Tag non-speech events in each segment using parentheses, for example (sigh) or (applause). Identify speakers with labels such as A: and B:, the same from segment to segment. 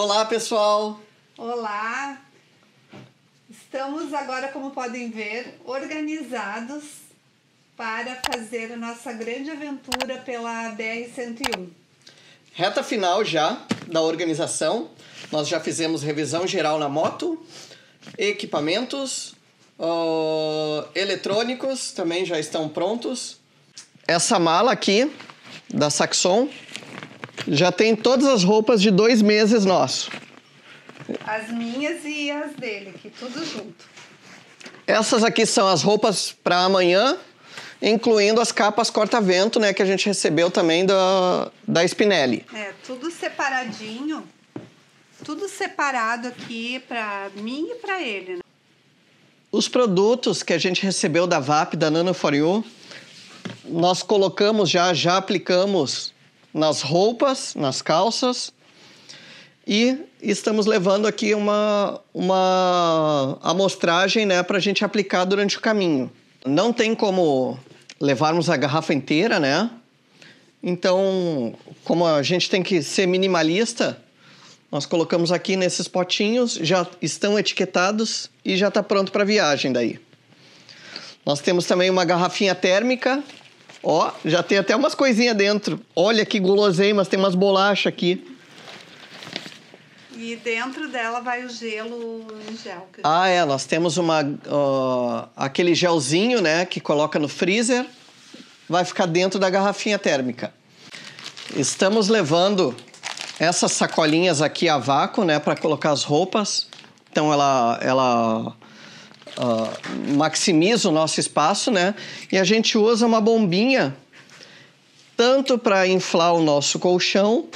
A: Olá, pessoal!
B: Olá! Estamos agora, como podem ver, organizados para fazer a nossa grande aventura pela BR-101.
A: Reta final já da organização. Nós já fizemos revisão geral na moto, equipamentos, uh, eletrônicos também já estão prontos. Essa mala aqui da Saxon já tem todas as roupas de dois meses nosso.
B: As minhas e as dele, aqui, tudo junto.
A: Essas aqui são as roupas para amanhã, incluindo as capas corta-vento, né, que a gente recebeu também da, da Spinelli.
B: É, tudo separadinho. Tudo separado aqui para mim e para ele. Né?
A: Os produtos que a gente recebeu da VAP, da Nano For You, nós colocamos já, já aplicamos nas roupas, nas calças e estamos levando aqui uma, uma amostragem né, para a gente aplicar durante o caminho. Não tem como levarmos a garrafa inteira, né? Então, como a gente tem que ser minimalista, nós colocamos aqui nesses potinhos, já estão etiquetados e já está pronto para viagem daí. Nós temos também uma garrafinha térmica Ó, já tem até umas coisinhas dentro. Olha que guloseimas, tem umas bolachas aqui.
B: E dentro dela vai o gelo em gel.
A: Ah, é. Nós temos uma, uh, aquele gelzinho, né, que coloca no freezer. Vai ficar dentro da garrafinha térmica. Estamos levando essas sacolinhas aqui a vácuo, né, para colocar as roupas. Então ela, ela uh, maximiza o nosso espaço, né? E a gente usa uma bombinha tanto para inflar o nosso colchão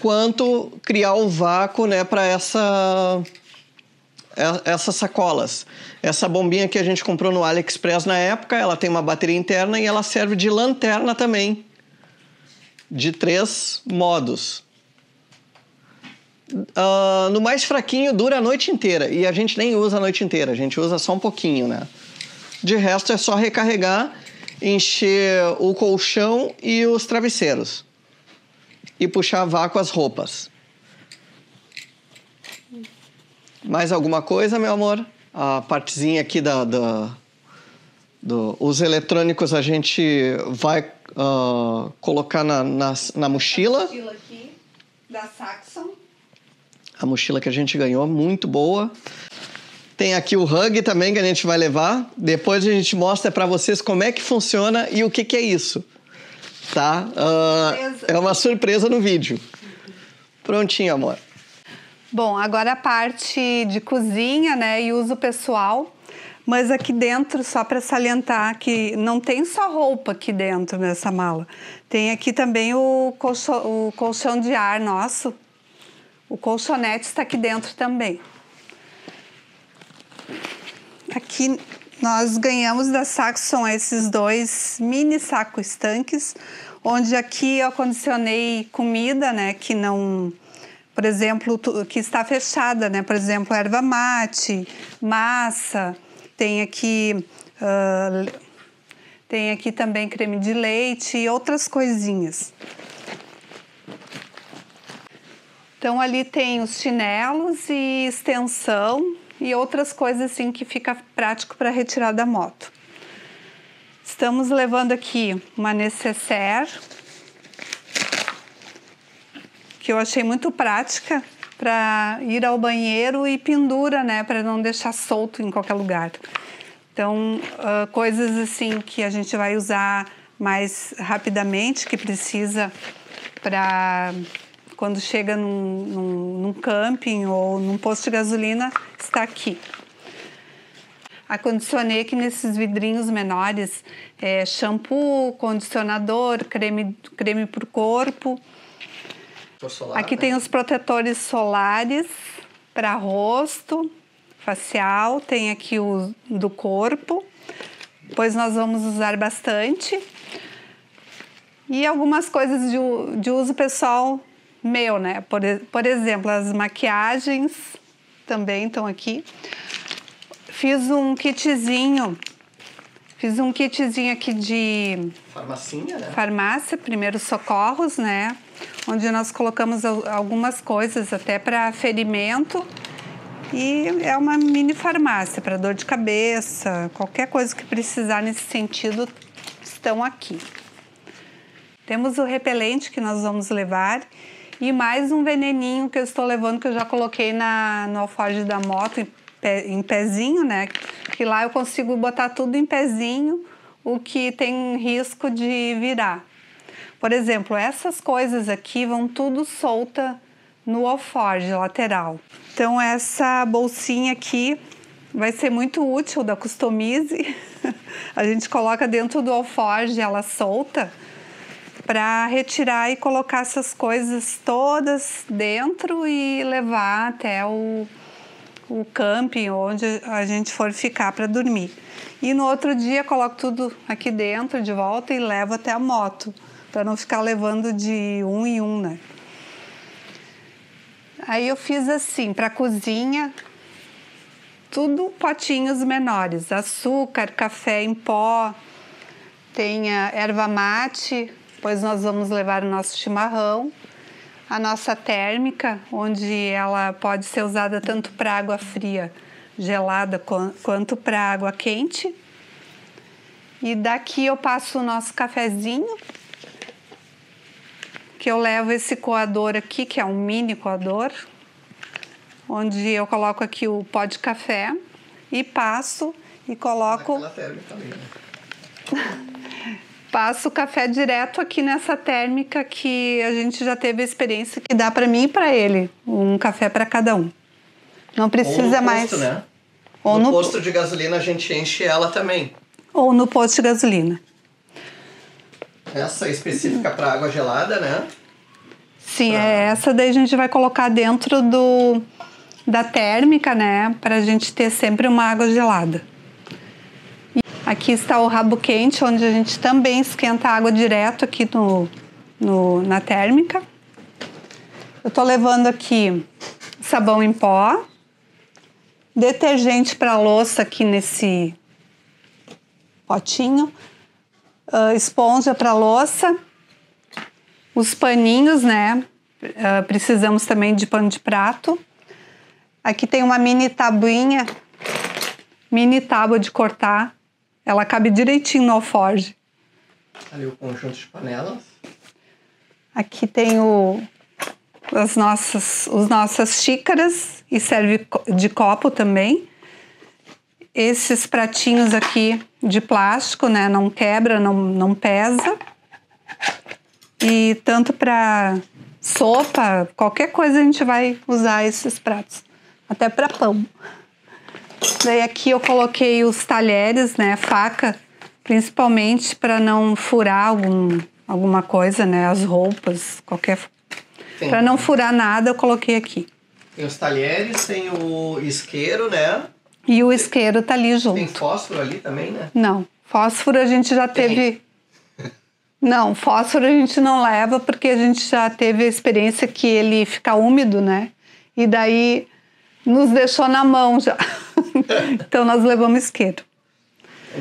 A: quanto criar um vácuo, né, para essa é, essas sacolas. Essa bombinha que a gente comprou no AliExpress na época, ela tem uma bateria interna e ela serve de lanterna também, de três modos. Uh, no mais fraquinho dura a noite inteira e a gente nem usa a noite inteira, a gente usa só um pouquinho, né? De resto é só recarregar, encher o colchão e os travesseiros e puxar vácuo as roupas. Mais alguma coisa, meu amor? A partezinha aqui da, da do, os eletrônicos a gente vai uh, colocar na, na, na mochila.
B: mochila aqui da Saxon
A: a mochila que a gente ganhou, muito boa. Tem aqui o Hug também que a gente vai levar. Depois a gente mostra para vocês como é que funciona e o que, que é isso. Tá? Uh, é uma surpresa no vídeo. Prontinho, amor.
B: Bom, agora a parte de cozinha, né, e uso pessoal. Mas aqui dentro, só para salientar que não tem só roupa aqui dentro nessa mala. Tem aqui também o colchão, o colchão de ar nosso, o colchonete está aqui dentro também. Aqui nós ganhamos da Saxon esses dois mini sacos estanques, onde aqui eu acondicionei comida, né, que não, por exemplo, que está fechada, né, por exemplo, erva mate, massa, tem aqui uh, tem aqui também creme de leite e outras coisinhas. Então ali tem os chinelos e extensão e outras coisas assim que fica prático para retirar da moto. Estamos levando aqui uma necessaire que eu achei muito prática para ir ao banheiro e pendura, né, para não deixar solto em qualquer lugar. Então, uh, coisas assim que a gente vai usar mais rapidamente, que precisa para quando chega num, num, num camping ou num posto de gasolina, está aqui. Acondicionei aqui nesses vidrinhos menores é, shampoo, condicionador, creme, creme para o corpo. Solar, aqui né? tem os protetores solares para rosto, facial, tem aqui o do corpo, pois nós vamos usar bastante. E algumas coisas de, de uso pessoal meu, né? Por, por exemplo, as maquiagens também estão aqui. Fiz um kitzinho, fiz um kitzinho aqui de
A: farmacinha, né?
B: Farmácia, primeiros socorros, né? Onde nós colocamos algumas coisas até para ferimento. E é uma mini farmácia para dor de cabeça, qualquer coisa que precisar nesse sentido estão aqui. Temos o repelente que nós vamos levar e mais um veneninho que eu estou levando que eu já coloquei na, no alforje da moto em, pé, em pezinho, né? Que lá eu consigo botar tudo em pezinho, o que tem risco de virar. Por exemplo, essas coisas aqui vão tudo solta no alforje lateral. Então essa bolsinha aqui vai ser muito útil da Customize. (laughs) A gente coloca dentro do alforje ela solta para retirar e colocar essas coisas todas dentro e levar até o, o camping onde a gente for ficar para dormir. E no outro dia coloco tudo aqui dentro de volta e levo até a moto, para não ficar levando de um em um, né? Aí eu fiz assim, para cozinha, tudo potinhos menores, açúcar, café em pó, tem erva mate, pois nós vamos levar o nosso chimarrão, a nossa térmica, onde ela pode ser usada tanto para água fria, gelada, quanto para água quente. E daqui eu passo o nosso cafezinho, que eu levo esse coador aqui, que é um mini coador, onde eu coloco aqui o pó de café e passo e coloco.
A: térmica ali,
B: né? (laughs) passo o café direto aqui nessa térmica que a gente já teve a experiência que dá para mim e para ele, um café para cada um. Não precisa
A: Ou no
B: mais.
A: Posto, né? Ou no, no posto de gasolina a gente enche ela também.
B: Ou no posto de gasolina.
A: Essa é específica para água gelada, né?
B: Sim, pra... é essa daí a gente vai colocar dentro do da térmica, né, para a gente ter sempre uma água gelada. Aqui está o rabo quente, onde a gente também esquenta a água direto aqui no, no na térmica. Eu estou levando aqui sabão em pó, detergente para louça aqui nesse potinho, uh, esponja para louça, os paninhos, né? Uh, precisamos também de pano de prato. Aqui tem uma mini tabuinha, mini tábua de cortar ela cabe direitinho no alforge.
A: Ali o conjunto de panelas.
B: Aqui tem o, as nossas, as nossas xícaras e serve de copo também. Esses pratinhos aqui de plástico, né? Não quebra, não, não pesa. E tanto para sopa, qualquer coisa a gente vai usar esses pratos. Até para pão. Daí aqui eu coloquei os talheres, né, faca, principalmente para não furar algum, alguma coisa, né, as roupas, qualquer para não furar nada, eu coloquei aqui.
A: Tem os talheres, tem o isqueiro, né?
B: E o isqueiro tá ali junto.
A: Tem fósforo ali também, né?
B: Não, fósforo a gente já tem. teve. (laughs) Não, fósforo a gente não leva porque a gente já teve a experiência que ele fica úmido, né? E daí nos deixou na mão já. (laughs) então nós levamos isqueiro.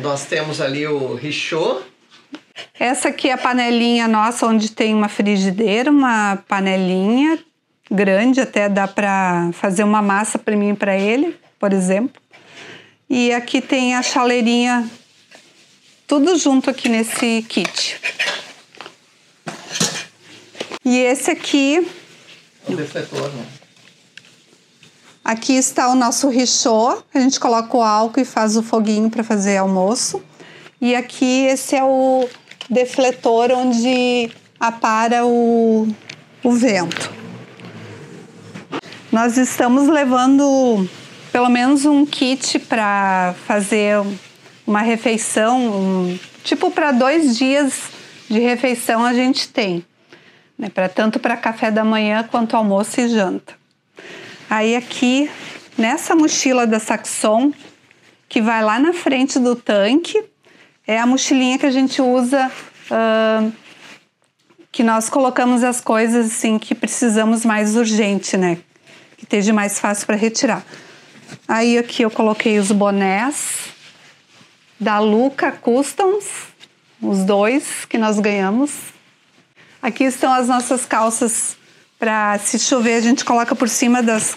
A: Nós temos ali o richô.
B: Essa aqui é a panelinha nossa, onde tem uma frigideira, uma panelinha grande, até dá para fazer uma massa para mim e para ele, por exemplo. E aqui tem a chaleirinha, tudo junto aqui nesse kit. E esse aqui.
A: O defletor, né?
B: Aqui está o nosso richô. A gente coloca o álcool e faz o foguinho para fazer almoço. E aqui esse é o defletor onde apara o, o vento. Nós estamos levando pelo menos um kit para fazer uma refeição, um, tipo para dois dias de refeição a gente tem, né? Para tanto para café da manhã quanto almoço e janta. Aí aqui, nessa mochila da Saxon, que vai lá na frente do tanque, é a mochilinha que a gente usa, uh, que nós colocamos as coisas assim que precisamos mais urgente, né? Que esteja mais fácil para retirar. Aí aqui eu coloquei os bonés da Luca Customs, os dois que nós ganhamos. Aqui estão as nossas calças para se chover a gente coloca por cima das,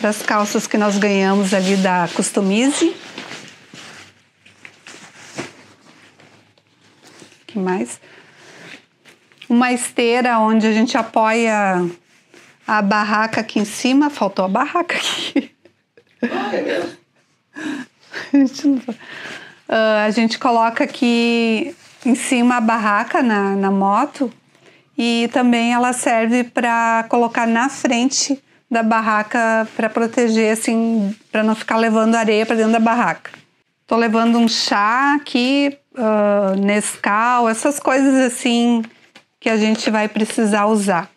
B: das calças que nós ganhamos ali da Customize. que mais? Uma esteira onde a gente apoia a barraca aqui em cima. Faltou a barraca aqui. (laughs) Ah, é mesmo? uh, a gente coloca aqui em cima a barraca na, na moto e também ela serve para colocar na frente da barraca para proteger, assim, para não ficar levando areia para dentro da barraca. Tô levando um chá aqui, uh, Nescau, essas coisas assim que a gente vai precisar usar.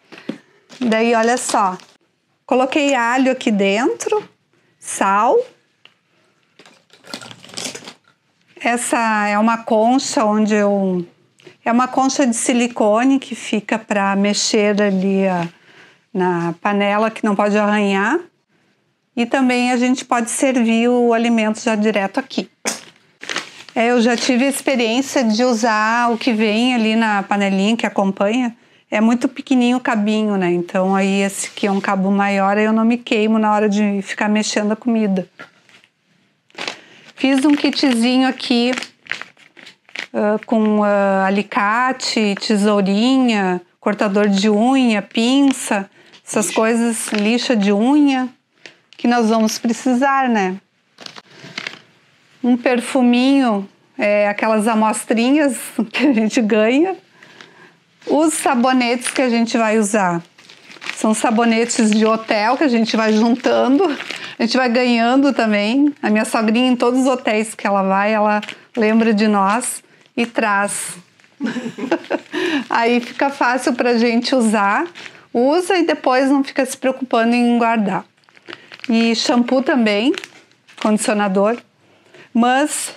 B: Daí, olha só, coloquei alho aqui dentro, sal. Essa é uma concha onde eu é uma concha de silicone que fica para mexer ali a, na panela que não pode arranhar. E também a gente pode servir o alimento já direto aqui. É, eu já tive a experiência de usar o que vem ali na panelinha que acompanha. É muito pequenininho o cabinho, né? Então aí esse aqui é um cabo maior, eu não me queimo na hora de ficar mexendo a comida. Fiz um kitzinho aqui uh, com uh, alicate, tesourinha, cortador de unha, pinça, essas lixa. coisas, lixa de unha, que nós vamos precisar, né? Um perfuminho, é, aquelas amostrinhas (laughs) que a gente ganha. Os sabonetes que a gente vai usar são sabonetes de hotel que a gente vai juntando, a gente vai ganhando também. A minha sogrinha, em todos os hotéis que ela vai, ela lembra de nós e traz. Aí fica fácil para a gente usar, usa e depois não fica se preocupando em guardar. E shampoo também, condicionador, mas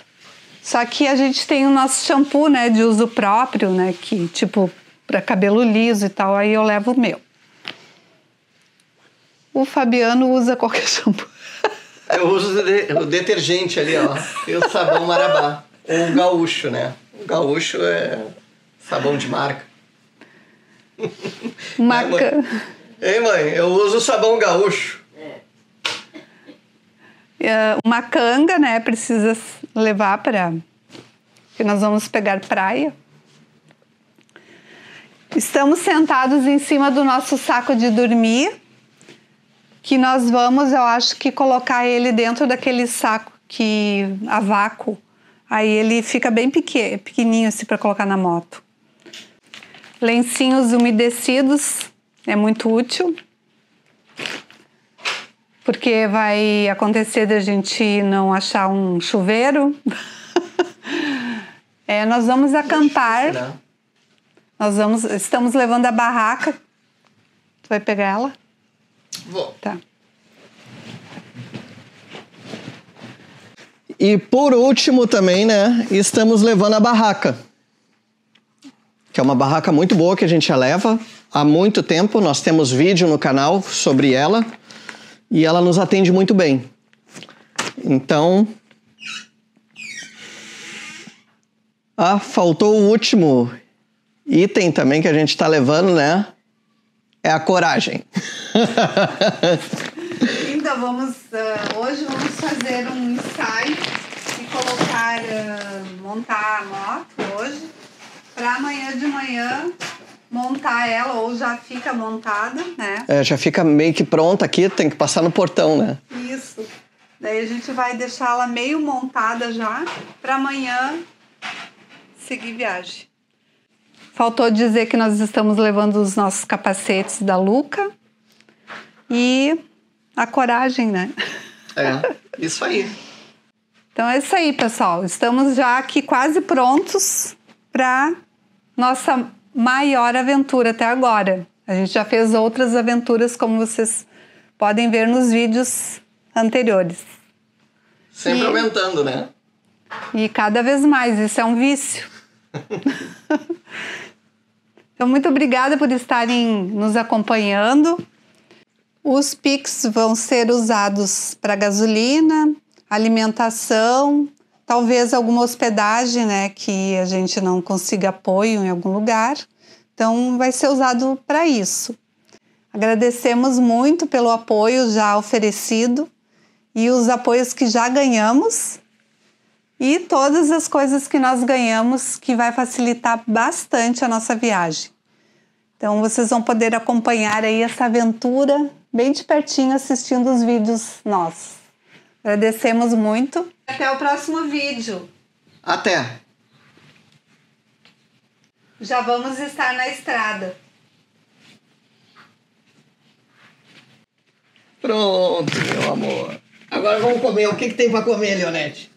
B: só que a gente tem o nosso shampoo, né, de uso próprio, né, que tipo para cabelo liso e tal, aí eu levo o meu. O Fabiano usa qualquer (laughs) shampoo.
A: Eu uso o detergente ali, ó, e o sabão marabá, ou gaúcho, né? O gaúcho é sabão de marca. (laughs)
B: Marca.
A: É? Ei, mãe, eu uso sabão gaúcho.
B: É, uma canga, né? Precisa levar para. que nós vamos pegar praia. Estamos sentados em cima do nosso saco de dormir, que nós vamos, eu acho que colocar ele dentro daquele saco que a vácuo Aí ele fica bem pequeno, pequenininho assim para colocar na moto. Lencinhos umedecidos é muito útil, porque vai acontecer da gente não achar um chuveiro. (laughs) é, nós vamos acampar. Né? Nós vamos, estamos levando a barraca. Tu vai pegar ela?
A: Vou.
B: Tá.
A: E por último também, né, estamos levando a barraca. Que é uma barraca muito boa que a gente já leva há muito tempo. Nós temos vídeo no canal sobre ela e ela nos atende muito bem. Então, ah, faltou o último item também que a gente está levando, né? É a coragem. (laughs)
B: Então vamos, uh, hoje vamos fazer um ensaio e colocar, uh, montar a moto hoje, para amanhã de manhã montar ela ou já fica montada, né?
A: É, já fica meio que pronta aqui, tem que passar no portão, né?
B: Isso. Daí a gente vai deixar ela meio montada já para amanhã seguir viagem. Faltou dizer que nós estamos levando os nossos capacetes da Luca e a coragem, né?
A: É, isso aí.
B: Então é isso aí, pessoal. Estamos já aqui quase prontos para nossa maior aventura até agora. A gente já fez outras aventuras, como vocês podem ver nos vídeos anteriores.
A: Sempre e, aumentando, né?
B: E cada vez mais, isso é um vício. (laughs) então, muito obrigada por estarem nos acompanhando. Os PIX vão ser usados para gasolina, alimentação, talvez alguma hospedagem, né, que a gente não consiga apoio em algum lugar. Então, vai ser usado para isso. Agradecemos muito pelo apoio já oferecido e os apoios que já ganhamos e todas as coisas que nós ganhamos que vai facilitar bastante a nossa viagem. Então vocês vão poder acompanhar aí essa aventura bem de pertinho assistindo os vídeos nossos. Agradecemos muito. Até o próximo vídeo.
A: Até.
B: Já vamos estar na estrada.
A: Pronto, meu amor. Agora vamos comer. O que, que tem para comer, Leonete?